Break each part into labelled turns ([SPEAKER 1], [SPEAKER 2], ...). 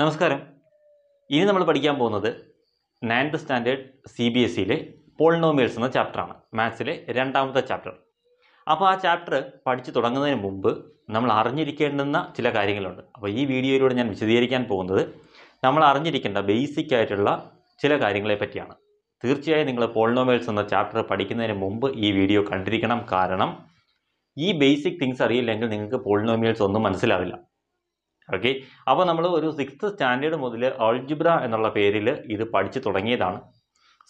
[SPEAKER 1] നമസ്കാരം. ഇനി നമ്മൾ പഠിക്കാൻ പോകുന്നത് ninth standard C B S സിയിലെ പോളിനോമിയൽസ് എന്ന ചാപ്റ്ററാണ് മാത്സിലെ രണ്ടാമത്തെ ചാപ്റ്റർ അപ്പോൾ ആ ചാപ്റ്റർ പഠിച്ചു തുടങ്ങുന്നതിന് മുമ്പ് നമ്മൾ അറിഞ്ഞിരിക്കേണ്ടുന്ന ചില കാര്യങ്ങളുണ്ട്. അപ്പോൾ ഈ വീഡിയോയിലൂടെ ഞാൻ വിശദീകരിക്കാൻ പോകുന്നത് നമ്മൾ അറിഞ്ഞിരിക്കേണ്ട ബേസിക് ആയിട്ടുള്ള ചില കാര്യങ്ങളെ പറ്റിയാണ്. തീർച്ചയായും നിങ്ങൾ പോളിനോമിയൽസ് എന്ന ചാപ്റ്റർ പഠിക്കുന്നതിന് മുമ്പ് ഈ വീഡിയോ കണ്ടിരിക്കണം. കാരണം ഈ ബേസിക് തിങ്സ് അറിയില്ലെങ്കിൽ നിങ്ങൾക്ക് പോളിനോമിയൽസ് ഒന്നും മനസ്സിലാവില്ല. ഓക്കെ അപ്പോൾ നമ്മൾ ഒരു സിക്സ്ത് സ്റ്റാൻഡേർഡ് മുതൽ ആൾജിബ്ര എന്നുള്ള പേരിൽ ഇത് പഠിച്ചു തുടങ്ങിയതാണ്.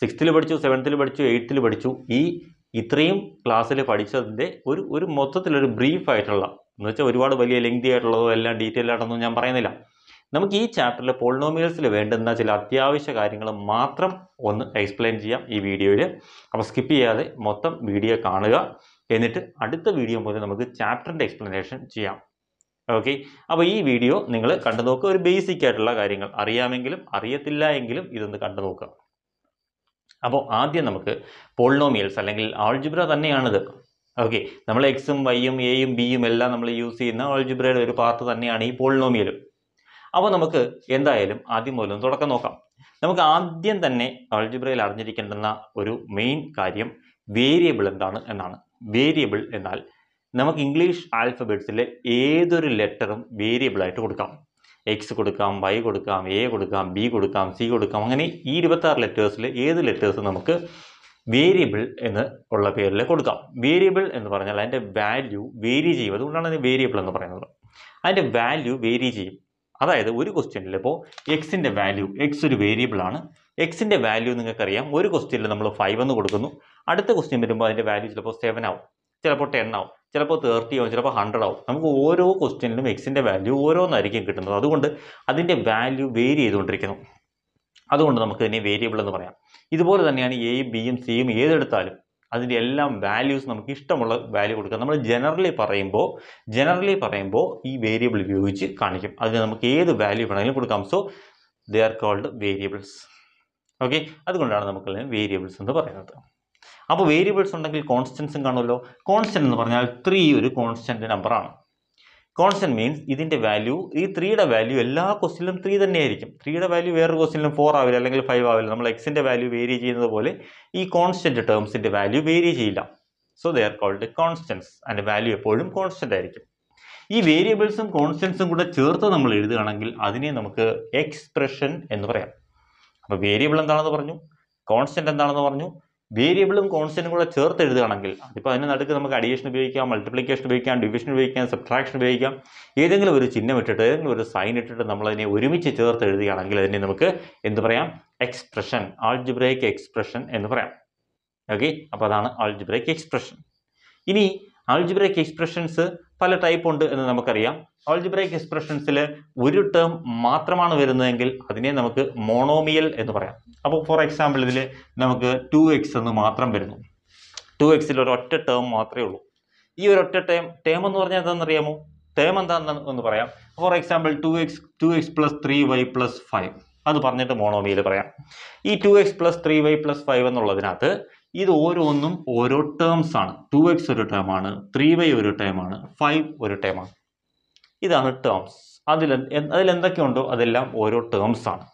[SPEAKER 1] സിക്സ്ത്തിൽ പഠിച്ചു സെവൻത്തിൽ പഠിച്ചു എയ്ത്തിൽ പഠിച്ചു. ഈ ഇത്രയും ക്ലാസ്സിൽ പഠിച്ചതിന്റെ ഒരു ഒരു മൊത്തത്തിലൊരു ബ്രീഫ് ആയിട്ടുള്ള എന്ന് വെച്ചാൽ ഒരുപാട് വലിയ ലെങ്തി ആയിട്ടുള്ളതോ എല്ലാം ഡീറ്റെയിൽ ആയിട്ടൊന്നും ഞാൻ പറയുന്നില്ല. നമുക്ക് ഈ ചാപ്റ്ററിൽ പോളിനോമിയൽസിൽ വേണ്ടുന്ന ചില അത്യാവശ്യ കാര്യങ്ങൾ മാത്രം ഒന്ന് എക്സ്പ്ലെയിൻ ചെയ്യാം ഈ വീഡിയോയിൽ അപ്പോൾ സ്കിപ്പ് ചെയ്യാതെ മൊത്തം വീഡിയോ കാണുക. എന്നിട്ട് അടുത്ത വീഡിയോ മുതൽ നമുക്ക് ചാപ്റ്ററിന്റെ എക്സ്പ്ലനേഷൻ ചെയ്യാം. ഓക്കെ അപ്പോൾ ഈ വീഡിയോ നിങ്ങൾ കണ്ടു നോക്കുക. ഒരു ബേസിക് ആയിട്ടുള്ള കാര്യങ്ങൾ. അറിയാമെങ്കിലും അറിയത്തില്ല എങ്കിലും ഇതൊന്ന് കണ്ടു നോക്കുക. അപ്പോൾ ആദ്യം നമുക്ക് പോളിനോമിയൽസ് അല്ലെങ്കിൽ ആൾജിബ്ര തന്നെയാണിത്. ഓക്കെ നമ്മൾ എക്സും വൈയും എയും ബിയും എല്ലാം നമ്മൾ യൂസ് ചെയ്യുന്ന ആൾജിബ്രയുടെ ഒരു പാർട്ട് തന്നെയാണ് ഈ പോളിനോമിയലും അപ്പോൾ നമുക്ക് എന്തായാലും ആദ്യം മുതലും തുടക്കം നോക്കാം. നമുക്ക് ആദ്യം തന്നെ ആൾജിബ്രയിൽ അറിഞ്ഞിരിക്കേണ്ടുന്ന ഒരു മെയിൻ കാര്യം വേരിയബിൾ എന്താണ് എന്നാണ്. വേരിയബിൾ എന്നാൽ നമുക്ക് ഇംഗ്ലീഷ് ആൽഫബറ്റ്സിലെ ഏതൊരു ലെറ്ററും വേരിയബിളായിട്ട് കൊടുക്കാം. എക്സ് കൊടുക്കാം വൈ കൊടുക്കാം എ കൊടുക്കാം ബി കൊടുക്കാം സി കൊടുക്കാം അങ്ങനെ ഈ ഇരുപത്താറ് ലെറ്റേഴ്സിൽ ഏത് ലെറ്റേഴ്സ് നമുക്ക് വേരിയബിൾ എന്ന് ഉള്ള പേരിൽ കൊടുക്കാം. വേരിയബിൾ എന്ന് പറഞ്ഞാൽ അതിന്റെ വാല്യൂ വേരി ചെയ്യും. അതുകൊണ്ടാണ് അതിന് വേരിയബിൾ എന്ന് പറയുന്നത്. അതിന്റെ വാല്യൂ വേരി ചെയ്യും. അതായത് ഒരു ക്വസ്റ്റ്യനിൽ ഇപ്പോൾ എക്സിന്റെ വാല്യൂ എക്സ് ഒരു വേരിയബിളാണ് എക്സിന്റെ വാല്യൂ നിങ്ങൾക്കറിയാം. ഒരു ക്വസ്റ്റ്യനിൽ നമ്മൾ ഫൈവ് എന്ന് കൊടുക്കുന്നു. അടുത്ത ക്വസ്റ്റ്യൻ വരുമ്പോൾ അതിന്റെ വാല്യൂ ചിലപ്പോൾ സെവൻ ആവും. ചിലപ്പോൾ ടെൻ ആവും. ചിലപ്പോൾ തേർട്ടി ആവും ചിലപ്പോൾ ഹൺഡ്രഡ് ആവും. നമുക്ക് ഓരോ ക്വസ്റ്റ്യനിലും എക്സിന്റെ വാല്യൂ ഓരോന്നായിരിക്കും കിട്ടുന്നത്. അതുകൊണ്ട് അതിന്റെ വാല്യൂ വേരി ചെയ്തുകൊണ്ടിരിക്കുന്നു. അതുകൊണ്ട് നമുക്ക് ഇതിനെ വേരിയബിൾ എന്ന് പറയാം. ഇതുപോലെ തന്നെയാണ് എയും ബിയും സിയും ഏതെടുത്താലും അതിന്റെ എല്ലാം വാല്യൂസ് നമുക്ക് ഇഷ്ടമുള്ള വാല്യൂ കൊടുക്കാം. നമ്മൾ ജനറലി പറയുമ്പോൾ ജനറലി പറയുമ്പോൾ ഈ വേരിയബിൾ ഉപയോഗിച്ച് കാണിക്കും. അതിന് നമുക്ക് ഏത് വാല്യൂ വേണമെങ്കിലും കൊടുക്കാം. So they are called variables okay അതുകൊണ്ടാണ് നമുക്ക് വേരിയബിൾസ് എന്ന് പറയുന്നത്. അപ്പോൾ വേരിയബിൾസ് ഉണ്ടെങ്കിൽ കോൺസ്റ്റൻസും കാണുമല്ലോ. കോൺസ്റ്റന്റ് എന്ന് പറഞ്ഞാൽ ത്രീ ഒരു കോൺസ്റ്റന്റ് നമ്പറാണ് കോൺസ്റ്റന്റ് മീൻസ് ഇതിന്റെ വാല്യൂ ഈ ത്രീയുടെ വാല്യൂ എല്ലാ ക്വസ്റ്റിലും ത്രീ തന്നെയായിരിക്കും. ത്രീയുടെ വാല്യൂ വേറൊരു ക്വസ്റ്റിലും ഫോർ ആവില്ല അല്ലെങ്കിൽ ഫൈവ് ആവില്ല. നമ്മൾ എക്സിന്റെ വാല്യൂ വേരി ചെയ്യുന്നത് പോലെ ഈ കോൺസ്റ്റന്റ് ടേംസിന്റെ വാല്യൂ വേരി ചെയ്യില്ല. So they are called constants അതിന്റെ വാല്യൂ എപ്പോഴും കോൺസ്റ്റന്റ് ആയിരിക്കും. ഈ വേരിയബിൾസും കോൺസ്റ്റൻസും കൂടെ ചേർത്ത് നമ്മൾ എഴുതുകയാണെങ്കിൽ അതിനെ നമുക്ക് എക്സ്പ്രഷൻ എന്ന് പറയാം. അപ്പോൾ വേരിയബിൾ എന്താണെന്ന് പറഞ്ഞു? കോൺസ്റ്റന്റ് എന്താണെന്ന് പറഞ്ഞു? വേരിയബിളും കോൺസ്റ്റന്റും കൂടെ ചേർത്ത് എഴുതുകയാണെങ്കിൽ അതിപ്പോൾ അതിന് നടുക്ക് നമുക്ക് അഡീഷൻ ഉപയോഗിക്കാം മൾട്ടിപ്ലിക്കേഷൻ ഉപയോഗിക്കാം ഡിവിഷൻ ഉപയോഗിക്കാം സബ്ട്രാക്ഷൻ ഉപയോഗിക്കാം ഏതെങ്കിലും ഒരു ചിഹ്നം ഇട്ടിട്ട് ഏതെങ്കിലും ഒരു സൈൻ ഇട്ടിട്ട് നമ്മളതിനെ ഒരുമിച്ച് ചേർത്ത് എഴുതുകയാണെങ്കിൽ അതിനെ നമുക്ക് എന്ത് പറയാം? എക്സ്പ്രഷൻ ആൾജിബ്രേക്ക് എക്സ്പ്രഷൻ എന്ന് പറയാം. ഓക്കെ അപ്പോൾ അതാണ് ആൾജിബ്രേക്ക് എക്സ്പ്രഷൻ ഇനി ആൾജിബ്രൈക്ക് എക്സ്പ്രഷൻസ് പല ടൈപ്പ് ഉണ്ട് എന്ന് നമുക്കറിയാം. ആൾജിബ്രേക്ക് എക്സ്പ്രഷൻസിൽ ഒരു ടേം മാത്രമാണ് വരുന്നതെങ്കിൽ അതിനെ നമുക്ക് മോണോമിയൽ എന്ന് പറയാം. അപ്പോൾ ഫോർ എക്സാമ്പിൾ ഇതിൽ നമുക്ക് ടു എക്സ് എന്ന് മാത്രം വരുന്നു. ടു എക്സിൽ ഒറ്റ ടേം മാത്രമേ ഉള്ളൂ. ഈ ഒരു ഒറ്റ ടേം ടേം എന്ന് പറഞ്ഞാൽ എന്താണെന്നറിയാമോ? ടേം എന്താണെന്ന് ഒന്ന് പറയാം. For example two X two X plus three Y plus five അത് പറഞ്ഞിട്ട് മോണോമിയിൽ പറയാം. ഈ two X plus three Y plus five എന്നുള്ളതിനകത്ത് ഇത് ഓരോന്നും ഓരോ ടേംസ് ആണ്. ടു എക്സ് ഒരു ടേമാണ് ത്രീ വൈ ഒരു ടേമാണ് ഫൈവ് ഒരു ടേമാണ് ഇതാണ് ടേംസ് അതിൽ അതിൽ അതിലെന്തൊക്കെയുണ്ടോ അതെല്ലാം ഓരോ ടേംസ് ആണ്.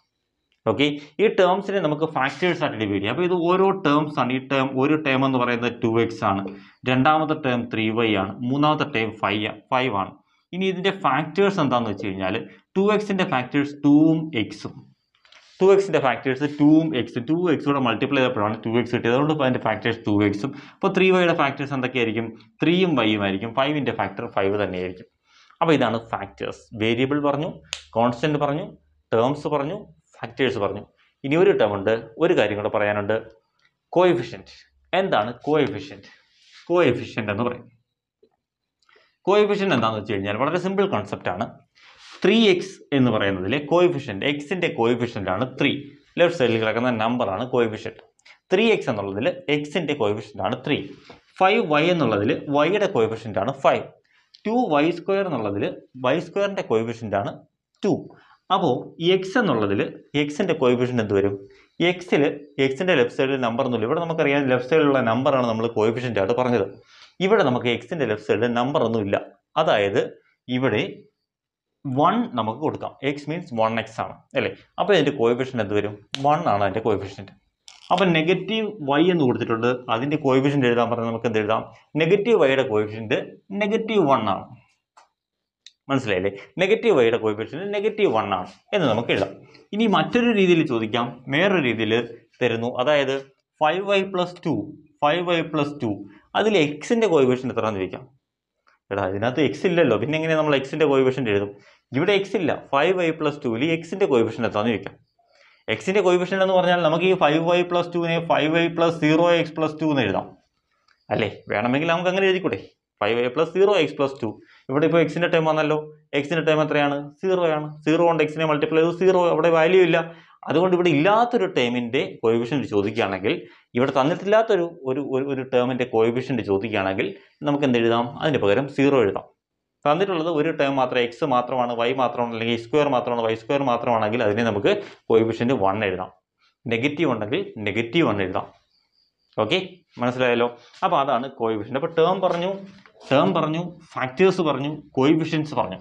[SPEAKER 1] ഓക്കെ ഈ ടേംസിനെ നമുക്ക് ഫാക്ടേഴ്സ് ആയിട്ട് ഡിവൈഡ് ചെയ്യാം. അപ്പോൾ ഇത് ഓരോ ടേംസ് ആണ്. ഈ ടേം ഒരു ടേം എന്ന് പറയുന്നത് ടു എക്സ് ആണ്. രണ്ടാമത്തെ ടേം ത്രീ വൈ ആണ്. മൂന്നാമത്തെ ടേം ഫൈവ് ഫൈവ് ആണ്. ഇനി ഇതിന്റെ ഫാക്ടേഴ്സ് എന്താണെന്ന് വെച്ച് കഴിഞ്ഞാൽ ടു എക്സിന്റെ ഫാക്ടേഴ്സ് ടൂവും എക്സും ടു എക്സിന്റെ ഫാക്ടേഴ്സ് ടൂവും എക്സ് ടു എക്സോടെ മൾട്ടിപ്ലൈ ചെയ്തപ്പോഴാണ് ടു എക്സ് കിട്ടിയത്. അതുകൊണ്ട് ഇപ്പോൾ അതിന്റെ ഫാക്ടേഴ്സ് ടു എക്സും അപ്പോൾ ത്രീ വൈയുടെ ഫാക്ടേഴ്സ് എന്തൊക്കെയായിരിക്കും? ത്രീയും വൈയും ആയിരിക്കും. ഫൈവിന്റെ ഫാക്ടർ ഫൈവ് തന്നെയായിരിക്കും. അപ്പോൾ ഇതാണ് ഫാക്ടേഴ്സ് വേരിയബിൾ പറഞ്ഞു കോൺസ്റ്റന്റ് പറഞ്ഞു ടേംസ് പറഞ്ഞു ഫാക്ടേഴ്സ് പറഞ്ഞു. ഇനി ഒരു ടേം ഉണ്ട്. ഒരു കാര്യം കൂടെ പറയാനുണ്ട്. കോഎഫിഷ്യന്റ് എന്താണ് കോഎഫിഷ്യന്റ് കോഎഫിഷ്യന്റ് എന്ന് പറയും. കോഎഫിഷ്യന്റ് എന്താണെന്ന് വെച്ച് കഴിഞ്ഞാൽ വളരെ സിമ്പിൾ കോൺസെപ്റ്റാണ് ത്രീ എക്സ് എന്ന് പറയുന്നതിലെ കോയിഫിഷ്യന്റ് എക്സിന്റെ കോയിഫിഷ്യന്റാണ് ത്രീ ലെഫ്റ്റ് സൈഡിൽ കിടക്കുന്ന നമ്പറാണ് കോയിഫിഷ്യന്റ് ത്രീ എക്സ് എന്നുള്ളതിൽ എക്സിന്റെ കോയിഫിഷ്യന്റാണ് ത്രീ ഫൈവ് വൈ എന്നുള്ളതിൽ വൈയുടെ കോയിഫിഷ്യന്റാണ് ഫൈവ് ടു വൈ സ്ക്വയർ എന്നുള്ളതിൽ വൈ സ്ക്വയറിന്റെ കോയിഫിഷ്യന്റാണ് ടു അപ്പോൾ എക്സ് എന്നുള്ളതിൽ എക്സിന്റെ കോയിഫിഷ്യന്റ് എന്ത് വരും? എക്സിൽ എക്സിന്റെ ലെഫ്റ്റ് സൈഡിൽ നമ്പർ ഒന്നുമില്ല. ഇവിടെ നമുക്കറിയാം ലെഫ്റ്റ് സൈഡിലുള്ള നമ്പറാണ് നമ്മൾ കോയിഫിഷ്യന്റ് ആയിട്ട് പറഞ്ഞത്. ഇവിടെ നമുക്ക് എക്സിന്റെ ലെഫ്റ്റ് സൈഡിൽ നമ്പർ ഒന്നുമില്ല. അതായത് ഇവിടെ വൺ നമുക്ക് കൊടുക്കാം. എക്സ് മീൻസ് വൺ എക്സ് ആണ് അല്ലേ? അപ്പോൾ ഇതിന്റെ കോയിഫിഷ്യന്റ് എന്ത് വരും? വൺ ആണ് അതിന്റെ കോയിഫിഷ്യന്റ് അപ്പം നെഗറ്റീവ് വൈ എന്ന് കൊടുത്തിട്ടുണ്ട്. അതിന്റെ കോയിഫിഷ്യന്റ് എഴുതാൻ പറഞ്ഞാൽ നമുക്ക് എന്ത് എഴുതാം? നെഗറ്റീവ് വൈയുടെ കോയിഫിഷ്യന്റ് നെഗറ്റീവ് വൺ ആണ്. മനസ്സിലായില്ലേ? നെഗറ്റീവ് വൈയുടെ കോയിഫിഷ്യന്റ് നെഗറ്റീവ് വൺ ആണ് എന്ന് നമുക്ക് എഴുതാം. ഇനി മറ്റൊരു രീതിയിൽ ചോദിക്കാം. വേറൊരു രീതിയിൽ തരുന്നു. അതായത് five Y plus two five Y plus two അതിൽ എക്സിന്റെ കോയിഫിഷ്യന്റ് എത്രയാണെന്ന് ചോദിക്കാം. എടാ അതിനകത്ത് എക്സ് ഇല്ലല്ലോ. പിന്നെ എങ്ങനെ നമ്മൾ എക്സിന്റെ കോയിഫിഷ്യന്റ് എഴുതും? ഇവിടെ എക്സ് ഇല്ല. ഫൈവ് വൈ പ്ലസ് ഈ എക്സിന്റെ കോയിഫിഷ്യന്റ് എത്താന്ന് ചോദിക്കാം. എക്സിന്റെ കോയിഫിഷ്യന്റ് എന്ന് പറഞ്ഞാൽ നമുക്ക് ഈ five Y plus ടുവിനെ five Y plus zero X plus two എന്ന് എഴുതാം. അല്ലേ? വേണമെങ്കിൽ നമുക്ക് അങ്ങനെ എഴുതിക്കൂടെ. Five Y plus zero X plus two ഇവിടെ ഇപ്പോൾ എക്സിന്റെ ടൈം വന്നല്ലോ. എക്സിന്റെ ടൈം എത്രയാണ്? സീറോ ആണ്. സീറോ കൊണ്ട് എക്സിനെ മൾട്ടിപ്ലൈ ചെയ്ത്. സീറോ അവിടെ വാല്യൂ ഇല്ല. അതുകൊണ്ട് ഇവിടെ ഇല്ലാത്തൊരു ടേമിന്റെ കോയിഫിഷ്യന്റ് ചോദിക്കുകയാണെങ്കിൽ ഇവിടെ തന്നിട്ടില്ലാത്തൊരു ഒരു ഒരു ഒരു ടേമിന്റെ കോയിഫിഷ്യന്റ് ചോദിക്കുകയാണെങ്കിൽ നമുക്ക് എന്ത് എഴുതാം? അതിന് പകരം സീറോ എഴുതാം. തന്നിട്ടുള്ളത് ഒരു ടേം മാത്രം എക്സ് മാത്രമാണ് വൈ മാത്രമാണ് അല്ലെങ്കിൽ സ്ക്വയർ മാത്രമാണ് വൈ സ്ക്വയർ മാത്രമാണെങ്കിൽ അതിനെ നമുക്ക് കോയിഫിഷ്യന്റ് വൺ എഴുതാം. നെഗറ്റീവ് ഉണ്ടെങ്കിൽ നെഗറ്റീവ് വൺ എഴുതാം. ഓക്കെ മനസ്സിലായല്ലോ? അപ്പോൾ അതാണ് കോയിഫിഷ്യന്റ് അപ്പോൾ ടേം പറഞ്ഞു ടേം പറഞ്ഞു ഫാക്ടേഴ്സ് പറഞ്ഞു കോയിഫിഷ്യൻസ് പറഞ്ഞു.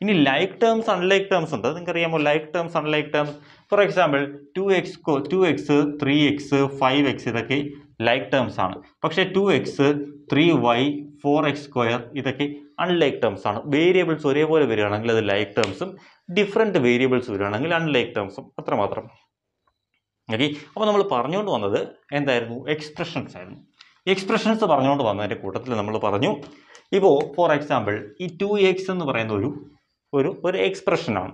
[SPEAKER 1] ഇനി ലൈക്ക് ടേംസ് അൺലൈക്ക് ടേംസ് ഉണ്ട്. നിങ്ങൾക്കറിയാമോ? Like terms unlike terms for example two X two X three X five X ഇതൊക്കെ ലൈക്ക് ടേംസ് ആണ്. പക്ഷേ two X three Y four X square ഇതൊക്കെ അൺലൈക്ക് ടേംസ് ആണ്. വേരിയബിൾസ് ഒരേപോലെ വരികയാണെങ്കിൽ അത് ലൈക്ക് ടേംസും ഡിഫറെന്റ് വേരിയബിൾസ് വരികയാണെങ്കിൽ അൺലൈക്ക് ടേംസും അത്രമാത്രം ഓക്കെ അപ്പോൾ നമ്മൾ പറഞ്ഞുകൊണ്ട് വന്നത് എന്തായിരുന്നു? എക്സ്പ്രഷൻസ് ആയിരുന്നു. എക്സ്പ്രഷൻസ് പറഞ്ഞുകൊണ്ട് വന്നതിന്റെ കൂട്ടത്തിൽ നമ്മൾ പറഞ്ഞു ഇപ്പോൾ ഫോർ എക്സാമ്പിൾ ഈ ടു എക്സ് എന്ന് പറയുന്ന ഒരു ഒരു ഒരു എക്സ്പ്രഷനാണ്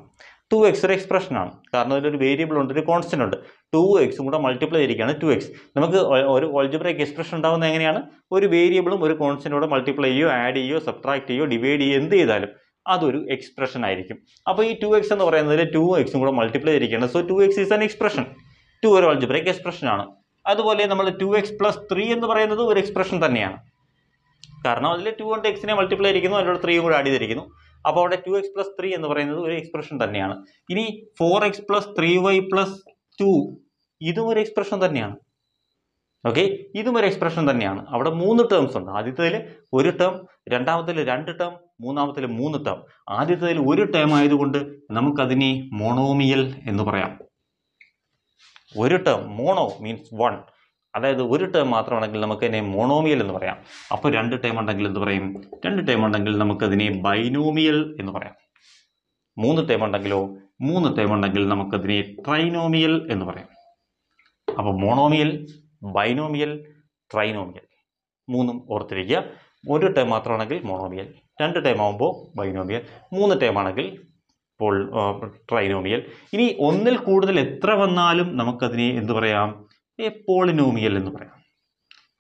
[SPEAKER 1] ടു എക്സ് ഒരു എക്സ്പ്രഷനാണ് കാരണം അതിലൊരു വേരിയബിൾ ഉണ്ട് ഒരു കോൺസ്റ്റന്റ് ഉണ്ട്. ടു എക്സും കൂടെ മൾട്ടിപ്ലൈ ചെയ്തിരിക്കുകയാണ് ടു എക്സ് നമുക്ക് ഒരു ഓൾജിബ്രൈക്ക് എക്സ്പ്രഷൻ ഉണ്ടാകുന്നത് എങ്ങനെയാണ്? ഒരു വേരിയബിളും ഒരു കോൺസ്റ്റന്റോടെ മൾട്ടിപ്ലൈ ചെയ്യുകയോ ആഡ് ചെയ്യുകയോ സബ്ട്രാക്ട് ചെയ്യുകയോ ഡിവൈഡ് ചെയ്യുകയോ എന്ത് ചെയ്താലും അതൊരു എക്സ്പ്രഷൻ ആയിരിക്കും. അപ്പോൾ ഈ ടു എക്സ് എന്ന് പറയുന്നതിൽ ടു എക്സും കൂടെ മൾട്ടിപ്ലൈ ചെയ്തിരിക്കുകയാണ്. So two X is an expression two ഒരു ഓൾജിബ്രൈക്ക് എക്സ്പ്രഷൻ ആണ്. അതുപോലെ നമ്മൾ ടു എക്സ് പ്ലസ് ത്രീ എന്ന് പറയുന്നത് ഒരു എക്സ്പ്രഷൻ തന്നെയാണ്. കാരണം അതിൽ ടു കൊണ്ട് എക്സിനെ മൾട്ടിപ്ലൈ ചെയ്തിരിക്കുന്നു അതിലൂടെ ത്രീയും കൂടെ ആഡ് ചെയ്തിരിക്കുന്നു. അപ്പോൾ അവിടെ ടു എക്സ് പ്ലസ് ത്രീ എന്ന് പറയുന്നത് ഒരു എക്സ്പ്രഷൻ തന്നെയാണ്. ഇനി four X plus three Y plus two ഇതും ഒരു എക്സ്പ്രഷൻ തന്നെയാണ്. ഓക്കെ ഇതും ഒരു എക്സ്പ്രഷൻ തന്നെയാണ്. അവിടെ മൂന്ന് ടേംസ് ഉണ്ട്. ആദ്യത്തേതിൽ ഒരു ടേം രണ്ടാമത്തേതിൽ രണ്ട് ടേം മൂന്നാമത്തേതിൽ മൂന്ന് ടേം ആദ്യത്തേതിൽ ഒരു ടേം ആയതുകൊണ്ട് നമുക്കതിനെ മോണോമിയൽ എന്ന് പറയാം. ഒരു ടേം മോണോ മീൻസ് വൺ അതായത് ഒരു ടേം മാത്രമാണെങ്കിൽ നമുക്ക് അതിനെ മോണോമിയൽ എന്ന് പറയാം. അപ്പോൾ രണ്ട് ടേം ഉണ്ടെങ്കിൽ എന്ത് പറയും? രണ്ട് ടേം ഉണ്ടെങ്കിൽ നമുക്കതിനെ ബൈനോമിയൽ എന്ന് പറയാം. മൂന്ന് ടേം ഉണ്ടെങ്കിലോ മൂന്ന് ടേം ഉണ്ടെങ്കിൽ നമുക്കതിനെ ട്രൈനോമിയൽ എന്ന് പറയാം. അപ്പോൾ മോണോമിയൽ ബൈനോമിയൽ ട്രൈനോമിയൽ മൂന്നും ഓർത്തിരിക്കുക. ഒരു ടേം മാത്രമാണെങ്കിൽ മോണോമിയൽ രണ്ട് ടേം ആകുമ്പോൾ ബൈനോമിയൽ മൂന്ന് ടേം ആണെങ്കിൽ ഇപ്പോൾ ട്രൈനോമിയൽ ഇനി ഒന്നിൽ കൂടുതൽ എത്ര വന്നാലും നമുക്കതിനെ എന്ത് പറയാം? എ പോളിനോമിയൽ എന്ന് പറയാം.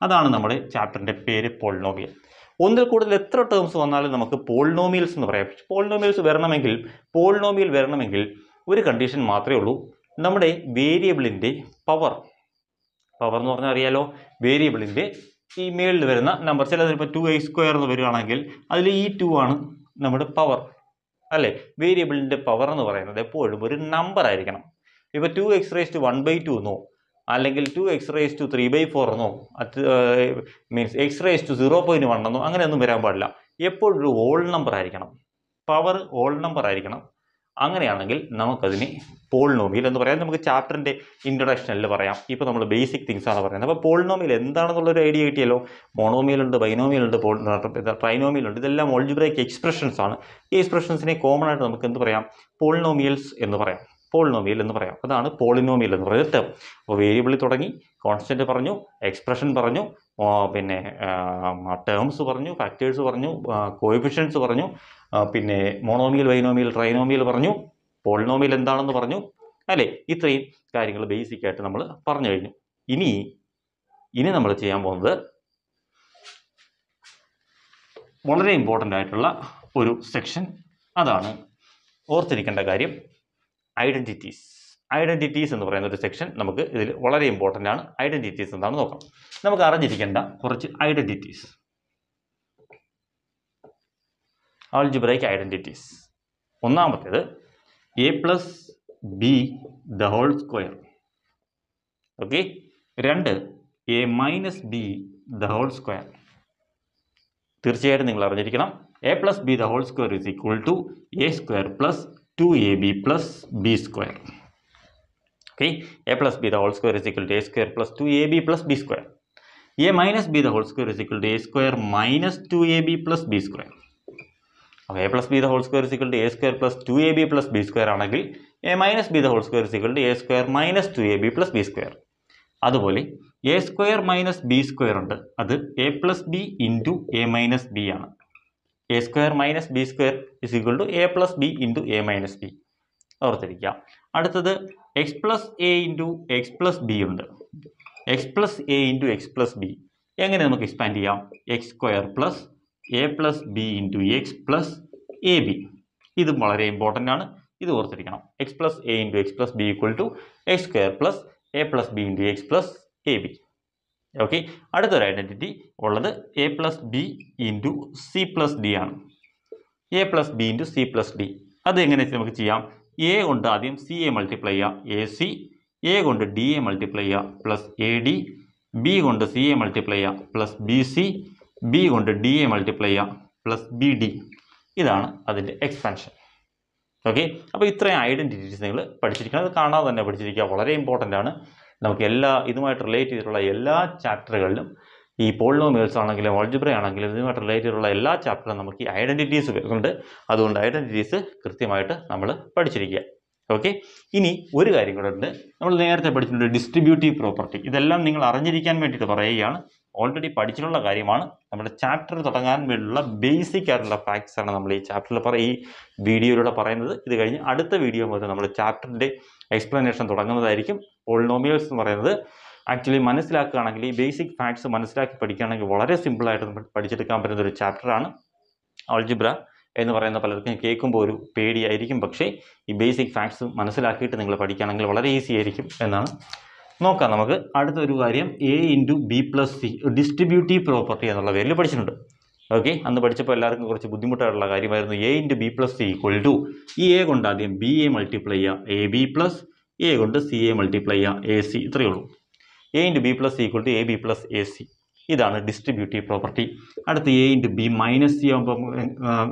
[SPEAKER 1] അതാണ് നമ്മുടെ ചാപ്റ്ററിന്റെ പേര് പോളിനോമിയൽ. ഒന്നിൽ കൂടുതൽ എത്ര ടേംസ് വന്നാലും നമുക്ക് പോളിനോമിയൽസ് എന്ന് പറയാം. പോളിനോമിയൽസ് വരണമെങ്കിൽ പോളിനോമിയൽ വരണമെങ്കിൽ ഒരു കണ്ടീഷൻ മാത്രമേ ഉള്ളൂ. നമ്മുടെ വേരിയബിളിന്റെ പവർ പവർ എന്ന് പറഞ്ഞാൽ അറിയാലോ വേരിയബിളിന്റെ ഈ മേളിൽ വരുന്ന നമ്പർ ചിലത് ഇപ്പോൾ ടു ഐ സ്ക്വയർ എന്ന് വരികയാണെങ്കിൽ അതിൽ ഈ ടു ആണ് നമ്മുടെ പവർ അല്ലേ? വേരിയബിളിന്റെ പവർ എന്ന് പറയുന്നത് എപ്പോഴും ഒരു നമ്പർ ആയിരിക്കണം. ഇപ്പോൾ two X raise to one by two എന്നോ അല്ലെങ്കിൽ two X raise to three by four എന്നോ means X raise to zero point one എന്നോ അങ്ങനെയൊന്നും വരാൻ പാടില്ല. എപ്പോഴും ഒരു ഓൾ നമ്പർ ആയിരിക്കണം? പവർ ഓൾ നമ്പർ ആയിരിക്കണം. അങ്ങനെയാണെങ്കിൽ നമുക്കതിനെ പോളിനോമിയൽ എന്ന് പറയാം. നമുക്ക് ചാപ്റ്ററിന്റെ ഇൻട്രൊഡക്ഷനിൽ പറയാം. ഇപ്പോൾ നമ്മൾ ബേസിക് തിങ്സ് ആണ് പറയുന്നത്. അപ്പോൾ പോളിനോമിയൽ എന്താണെന്നുള്ളൊരു ഐഡിയ കിട്ടിയല്ലോ? ബൈനോമിയൽ ഉണ്ട് പോൾ ട്രൈനോമിയൽ ഉണ്ട്. ഇതെല്ലാം ഓൾജിബ്രേക്ക് എക്സ്പ്രഷൻസ് ആണ്. ഈ എക്സ്പ്രഷൻസിനെ കോമൺ ആയിട്ട് നമുക്ക് എന്ത് പറയാം? പോളിനോമിയൽസ് എന്ന് പറയാം. പോളിനോമിയൽ എന്ന് പറയാം. അതാണ് പോളിനോമിയൽ എന്ന് പറയുന്നത്. ടേം അപ്പോൾ വേരിയബിളിൽ തുടങ്ങി. കോൺസ്റ്റന്റ് പറഞ്ഞു. എക്സ്പ്രഷൻ പറഞ്ഞു. പിന്നെ ടേംസ് പറഞ്ഞു. ഫാക്ടേഴ്സ് പറഞ്ഞു. കോയിഫിഷ്യൻസ് പറഞ്ഞു. പിന്നെ മോണോമിയൽ വൈനോമിയൽ ട്രൈനോമിയൽ പറഞ്ഞു. പോളിനോമിയൽ എന്താണെന്ന് പറഞ്ഞു. അല്ലേ? ഇത്രയും കാര്യങ്ങൾ ബേസിക് ആയിട്ട് നമ്മൾ പറഞ്ഞു കഴിഞ്ഞു. ഇനി ഇനി നമ്മൾ ചെയ്യാൻ പോകുന്നത് വളരെ ഇമ്പോർട്ടന്റ് ആയിട്ടുള്ള ഒരു സെക്ഷൻ അതാണ്. ഓർത്തിരിക്കേണ്ട കാര്യം. ഐഡന്റിറ്റീസ് ഐഡന്റിറ്റീസ് എന്ന് പറയുന്ന ഒരു സെക്ഷൻ നമുക്ക് ഇതിൽ വളരെ ഇമ്പോർട്ടന്റ് ആണ്. ഐഡന്റിറ്റീസ് എന്താണ് നോക്കാം. നമുക്ക് അറിഞ്ഞിരിക്കേണ്ട കുറച്ച് ഐഡന്റിറ്റീസ് ആൾജിബ്രൈക്ക് ഐഡന്റിറ്റീസ് ഒന്നാമത്തേത് A plus B the whole square. Okay? രണ്ട് A minus B the whole square. തീർച്ചയായിട്ടും നിങ്ങൾ അറിഞ്ഞിരിക്കണം. A plus B the whole square is equal to A square plus two A B plus B square okay A plus B the whole square is equal to A square plus two A B plus B square A minus B the whole square is equal to A square minus two A B plus B square അപ്പോൾ A plus B the whole square is equal to A square plus two A B plus B square ആണെങ്കിൽ A minus B the whole square is equal to A square minus two A B plus B square അതുപോലെ A square minus B square ഉണ്ട്. അത് A plus B into A minus B ആണ്. A square minus B square is equal to A plus B into A minus B ഓർത്തിരിക്കുക. അടുത്തത് X plus A into X plus B ഉണ്ട്. X plus A into X plus B എങ്ങനെ നമുക്ക് expand ചെയ്യാം? X square plus A plus B into X plus A B ഇതും വളരെ important ആണ്. ഇത് ഓർത്തിരിക്കണം. X plus A into X plus B equal to X square plus A plus B into X plus A B okay അടുത്തൊരു identity ഉള്ളത് A plus B into C plus D ആണ്. A plus B into C plus D അത് എങ്ങനെ നമുക്ക് ചെയ്യാം? A കൊണ്ട് ആദ്യം C A multiply ചെയ്യാം. എ സി എ കൊണ്ട് ഡി എ മൾട്ടിപ്ലൈ ചെയ്യുക പ്ലസ് എ ഡി ബി കൊണ്ട് സി എ മൾട്ടിപ്ലൈ ചെയ്യുക പ്ലസ് ബി സി ബി കൊണ്ട് ഡി എ മൾട്ടിപ്ലൈ ചെയ്യുക പ്ലസ് ബി ഡി ഇതാണ് അതിന്റെ എക്സ്പാൻഷൻ ഓക്കെ അപ്പോൾ ഇത്രയും ഐഡന്റിറ്റീസ് നിങ്ങൾ പഠിച്ചിരിക്കണം അത് കാണാതെ തന്നെ പഠിച്ചിരിക്കുക. വളരെ ഇമ്പോർട്ടന്റ് ആണ്. നമുക്ക് എല്ലാ ഇതുമായിട്ട് റിലേറ്റ് ചെയ്തിട്ടുള്ള എല്ലാ ചാപ്റ്ററുകളിലും ഈ പോളിനോമിയൽസ് ആണെങ്കിലും ഓൾജിബ്ര ആണെങ്കിലും ഇതുമായിട്ട് റിലേറ്റ് ചെയ്തിട്ടുള്ള എല്ലാ ചാപ്റ്ററും നമുക്ക് ഈ ഐഡന്റിറ്റീസ് വരുന്നുണ്ട്. അതുകൊണ്ട് ഐഡന്റിറ്റീസ് കൃത്യമായിട്ട് നമ്മൾ പഠിച്ചിരിക്കുക. ഓക്കെ ഇനി ഒരു കാര്യം കൂടെ ഉണ്ട്. നമ്മൾ നേരത്തെ പഠിച്ചിട്ടുണ്ട് ഡിസ്ട്രിബ്യൂട്ടീവ് പ്രോപ്പർട്ടി ഇതെല്ലാം നിങ്ങൾ അറിഞ്ഞിരിക്കാൻ വേണ്ടിയിട്ട് പറയുകയാണ്. ഓൾറെഡി പഠിച്ചിട്ടുള്ള കാര്യമാണ്. നമ്മുടെ ചാപ്റ്റർ തുടങ്ങാൻ വേണ്ടിയുള്ള ബേസിക് ആയിട്ടുള്ള ഫാക്ട്സ് ആണ് നമ്മൾ ഈ ചാപ്റ്ററിൽ പറ ഈ വീഡിയോയിലൂടെ പറയുന്നത്. ഇത് കഴിഞ്ഞ് അടുത്ത വീഡിയോ മുതൽ നമ്മൾ ചാപ്റ്ററിന്റെ എക്സ്പ്ലനേഷൻ തുടങ്ങുന്നതായിരിക്കും പോളിനോമിയൽസ് എന്ന് പറയുന്നത്. ആക്ച്വലി മനസ്സിലാക്കുകയാണെങ്കിൽ ഈ ബേസിക് ഫാക്ട്സ് മനസ്സിലാക്കി പഠിക്കുകയാണെങ്കിൽ വളരെ സിമ്പിളായിട്ട് നമുക്ക് പഠിച്ചെടുക്കാൻ പറ്റുന്ന ഒരു ചാപ്റ്ററാണ് ആൾജിബ്ര എന്ന് പറയുന്ന പലർക്കും കേൾക്കുമ്പോൾ ഒരു പേടിയായിരിക്കും. പക്ഷേ ഈ ബേസിക് ഫാക്ട്സ് മനസ്സിലാക്കിയിട്ട് നിങ്ങൾ പഠിക്കുകയാണെങ്കിൽ വളരെ ഈസി ആയിരിക്കും എന്നാണ് നോക്കാം നമുക്ക്. അടുത്തൊരു കാര്യം A into B plus C distributive property എന്നുള്ള പേരിൽ പഠിച്ചിട്ടുണ്ട്. ഓക്കെ അന്ന് പഠിച്ചപ്പോൾ എല്ലാവർക്കും കുറച്ച് ബുദ്ധിമുട്ടായിട്ടുള്ള കാര്യമായിരുന്നു. A into B plus C equal to ഈ എ കൊണ്ട് ആദ്യം ബി എ മൾട്ടിപ്ലൈ ചെയ്യുക എ ബി പ്ലസ് എ കൊണ്ട് സി എ മൾട്ടിപ്ലൈ ചെയ്യുക എ സി ഇത്രയേ ഉള്ളൂ. A into B plus equal to A B plus A C ഇതാണ് distributive property അടുത്ത് A into B minus C ആകുമ്പോൾ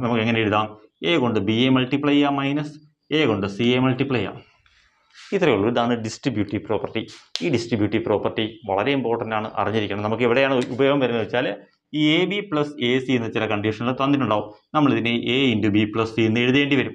[SPEAKER 1] നമുക്ക് എങ്ങനെ എഴുതാം? എ കൊണ്ട് ബി എ മൾട്ടിപ്ലൈ ചെയ്യുക മൈനസ് എ കൊണ്ട് സി എ മൾട്ടിപ്ലൈ ചെയ്യാം. ഇത്രയേ ഉള്ളൂ. ഇതാണ് ഡിസ്ട്രിബ്യൂട്ടീവ് പ്രോപ്പർട്ടി ഈ ഡിസ്ട്രിബ്യൂട്ടീവ് പ്രോപ്പർട്ടി വളരെ ഇമ്പോർട്ടന്റ് ആണ് അറിഞ്ഞിരിക്കണം. നമുക്ക് എവിടെയാണ് ഉപയോഗം വരുന്നത് വെച്ചാൽ ഈ A B plus A C എന്ന ചില കണ്ടീഷനിൽ തന്നിട്ടുണ്ടാവും. നമ്മളിതിനെ A into B plus C എന്ന് എഴുതേണ്ടി വരും.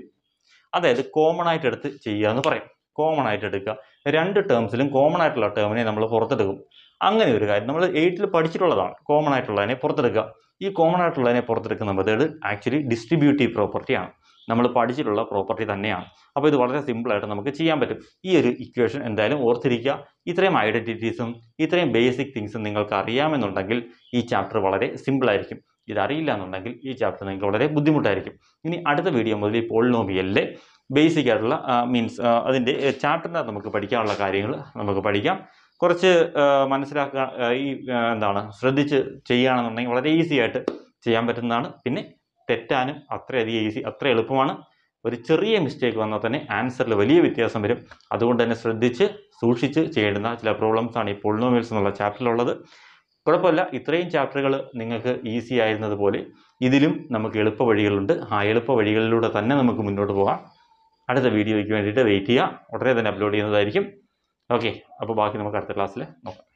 [SPEAKER 1] അതായത് കോമൺ ആയിട്ട് എടുത്ത് ചെയ്യുക എന്ന് പറയും. കോമൺ ആയിട്ട് എടുക്കുക. രണ്ട് ടേംസിലും കോമൺ ആയിട്ടുള്ള ടേമിനെ നമ്മൾ പുറത്തെടുക്കും. അങ്ങനെ ഒരു കാര്യം നമ്മൾ എയ്റ്റിൽ പഠിച്ചിട്ടുള്ളതാണ്. കോമൺ ആയിട്ടുള്ളതിനെ പുറത്തെടുക്കുക. ഈ കോമൺ ആയിട്ടുള്ളതിനെ പുറത്തെടുക്കുന്ന മെത്തേഡ് ആക്ച്വലി ഡിസ്ട്രിബ്യൂട്ടീവ് പ്രോപ്പർട്ടിയാണ് നമ്മൾ പഠിച്ചിട്ടുള്ള പ്രോപ്പർട്ടി തന്നെയാണ്. അപ്പോൾ ഇത് വളരെ സിമ്പിളായിട്ട് നമുക്ക് ചെയ്യാൻ പറ്റും. ഈ ഒരു ഇക്വേഷൻ എന്തായാലും ഓർത്തിരിക്കുക. ഇത്രയും ഐഡന്റിറ്റീസും ഇത്രയും ബേസിക് തിങ്സും നിങ്ങൾക്ക് അറിയാമെന്നുണ്ടെങ്കിൽ ഈ ചാപ്റ്റർ വളരെ സിമ്പിളായിരിക്കും ഇതറിയില്ല എന്നുണ്ടെങ്കിൽ ഈ ചാപ്റ്റർ നിങ്ങൾക്ക് വളരെ ബുദ്ധിമുട്ടായിരിക്കും. ഇനി അടുത്ത വീഡിയോ മുതൽ ഈ പോളിനോമിയലിലെ ബേസിക് ആയിട്ടുള്ള മീൻസ് അതിന്റെ ചാപ്റ്ററിനകത്ത് നമുക്ക് പഠിക്കാനുള്ള കാര്യങ്ങൾ നമുക്ക് പഠിക്കാം. കുറച്ച് മനസ്സിലാക്കുക ഈ എന്താണ് ശ്രദ്ധിച്ച് ചെയ്യുകയാണെന്നുണ്ടെങ്കിൽ വളരെ ഈസി ആയിട്ട് ചെയ്യാൻ പറ്റുന്നതാണ്. പിന്നെ തെറ്റാനും അത്രയധികം ഈസി അത്ര എളുപ്പമാണ്. ഒരു ചെറിയ മിസ്റ്റേക്ക് വന്നാൽ തന്നെ ആൻസറിൽ വലിയ വ്യത്യാസം വരും. അതുകൊണ്ട് തന്നെ ശ്രദ്ധിച്ച് സൂക്ഷിച്ച് ചെയ്യേണ്ടുന്ന ചില പ്രോബ്ലംസ് ആണ് ഈ പോളിനോമിയൽസ് എന്നുള്ള ചാപ്റ്ററിലുള്ളത് കുഴപ്പമില്ല. ഇത്രയും ചാപ്റ്ററുകൾ നിങ്ങൾക്ക് ഈസി ആയിരുന്നതുപോലെ ഇതിലും നമുക്ക് എളുപ്പ വഴികളുണ്ട്. ആ എളുപ്പ വഴികളിലൂടെ തന്നെ നമുക്ക് മുന്നോട്ട് പോകാം. അടുത്ത വീഡിയോയ്ക്ക് വേണ്ടിയിട്ട് വെയിറ്റ് ചെയ്യുക. ഉടനെ തന്നെ അപ്ലോഡ് ചെയ്യുന്നതായിരിക്കും. ഓക്കെ അപ്പോൾ ബാക്കി നമുക്ക് അടുത്ത ക്ലാസ്സിൽ നോക്കാം.